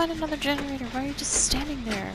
Find another generator. Why are you just standing there?